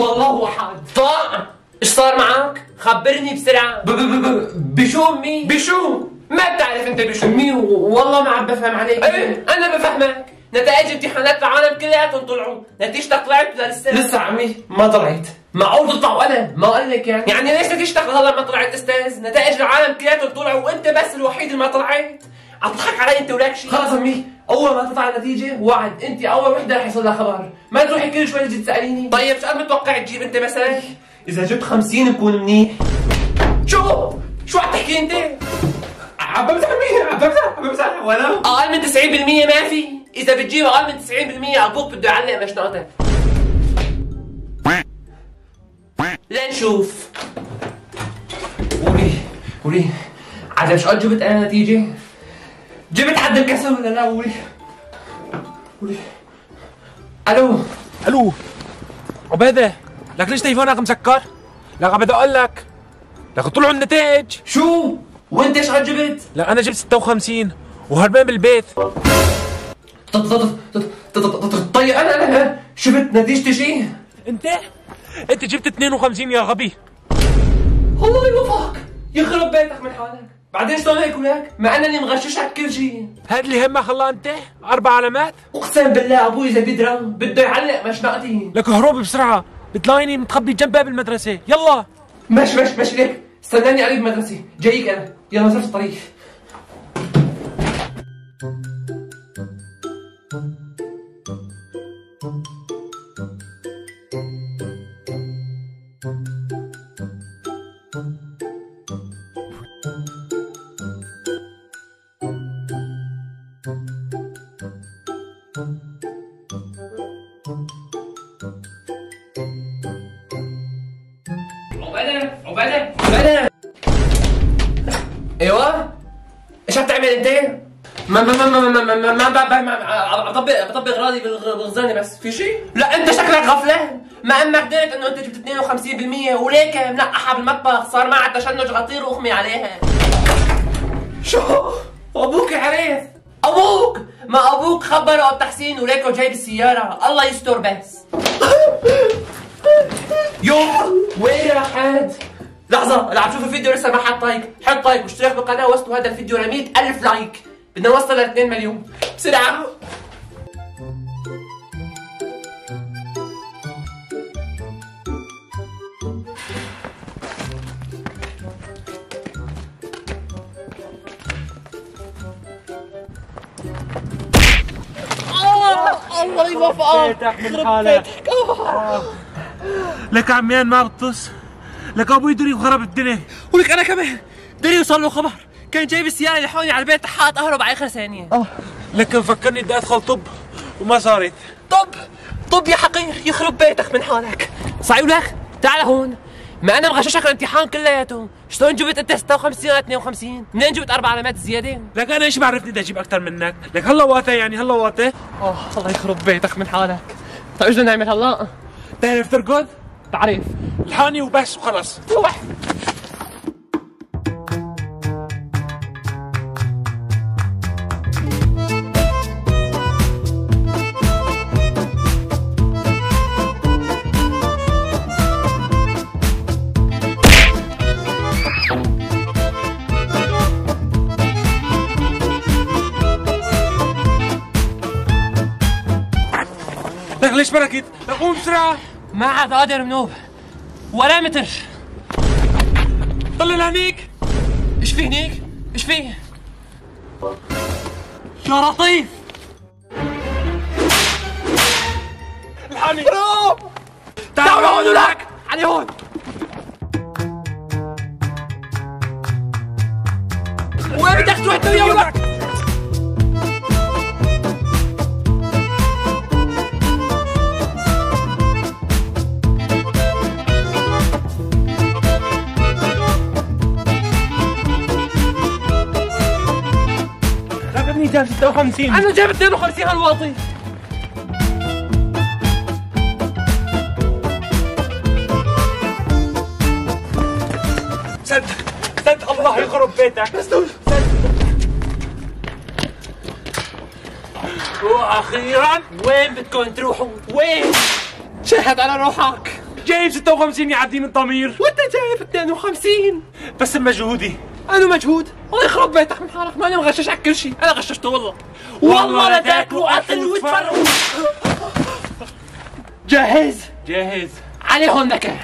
والله واحد طاع إيش صار معك؟ خبرني بسرعة. بشو؟ امي؟ بشو؟ ما بتعرف أنت بشو. امي والله ما عم بفهم عليك. إيه أنا بفهمك. نتائج امتحانات العالم كلياتهم طلعوا. نتيجتك طلعت لسه؟ لسه عمي ما طلعت. معقول تطلع ولا ما قال لك يعني. يعني ليش نتيجتك لهلا ما طلعت أستاذ؟ نتائج العالم كلياتهم طلعوا وأنت بس الوحيد اللي ما طلعت. عم تضحك علي أنت ولاك شيء؟ خلص امي أول ما تطلع النتيجة وعد أنت أول وحدة رح يصل لها خبر. ما تروحي كل شوي تجي تسأليني. طيب شو قد متوقع تجيب أنت مثلا؟ إذا جبت 50 بكون منيح. شو؟ شو عم تحكي أنت؟ عم بمزح امي عم بمزح عم بمزح. ولا؟ أقل من 90% ما في. إذا بتجيب أقل من 90% أبوك بده يعلق مشنقتك. لنشوف. قولي قولي. عاد مش قد جبت أنا نتيجه جبت حد الكسر ولا لا قولي قولي ألو. ألو. عبيده لك ليش تليفونك مسكر؟ لك عم بدي أقول لك. لك طلعوا النتائج. شو؟ وانت إيش قد جبت؟ لك أنا جبت 56 وهربان بالبيت. طيب أنا أنا شفت نتيجتي شيء أنت؟ أنت جبت 52 يا غبي. الله يوفقك يخرب بيتك من حالك. بعدين شلون هيك وياك؟ مع إنني مغششك كل شيء هاد اللي همك الله أنت؟ أربع علامات؟ أقسم بالله أبوي إذا بيدرى بده يعلق مشنقتي. لك هروب بسرعة. بتلاقيني متخبي جنب باب المدرسة. يلا. مش مش مش ليك استناني قريب مدرسي جايك أنا. يلا مسافة الطريق. عبادة انت؟ ما ما ما ما ما ما ما ما ما بطبق بطبق راضي بالغزانه بس في شيء؟ لا انت شكلك غفلان ما أمك درت انه انت جبت 52% وليك منقحه بالمطبخ صار معها تشنج غطير واغمي عليها شو؟ أبوك عرف أبوك ما أبوك خبره ابو تحسين وليكو جايب السياره الله يستر بس يو وين راحت؟ لحظة اللي عم تشوف الفيديو لسه ما حط like، حط like واشترك بالقناة ووصلوا هذا الفيديو ل ألف لايك، بدنا نوصل ل 2 مليون، بسرعة. الله يوفقك. بيتك من حالك لك عميان ما بتص لك أبوي دري وخرب الدنيا. ولك أنا كمان. دري وصل له خبر، كان جايب السيارة اللي حولي على البيت حاط أهرب على آخر ثانية. لك مفكرني بدي أدخل طب وما صارت. طب؟ طب يا حقير يخرب بيتك من حالك صحيح لك تعال هون. ما أنا مغششك الامتحان كلياته. شلون جبت انت 56 ولا 52 منين جبت أربع علامات زيادة؟ لك أنا إيش بعرفني بدي أجيب أكثر منك؟ لك هلا واتا يعني هلا واتا آه الله يخرب بيتك من حالك طيب إيش بدنا نعمل هلا؟ تعرف تركض بعرف. الحاني وبس وخلص روح. ليش بركت قوم بسرعة. ما عاد قادر منوب. ولا متر. طلع لهنيك. إيش في هنيك؟ إيش في يا لطيف. الحاني تعالوا هون ولك علي هون. وين بدك تروح انت ويا ولك جاب 56 أنا جايب 52 هالواطي صدق صدق الله يخرب بيتك. وأخيرا وين بدكم تروحوا؟ وين؟ شهد على روحك. جايب 56 يعديني الضمير وأنت جايب 52 بس بمجهودي أنا مجهود. الله يخرب بيتك من حالك ماني مغشش على كل شيء. أنا غششته والله. والله لا لتاكلوا قتل وتفرقوا جاهز. جاهز. عليه هون نكهه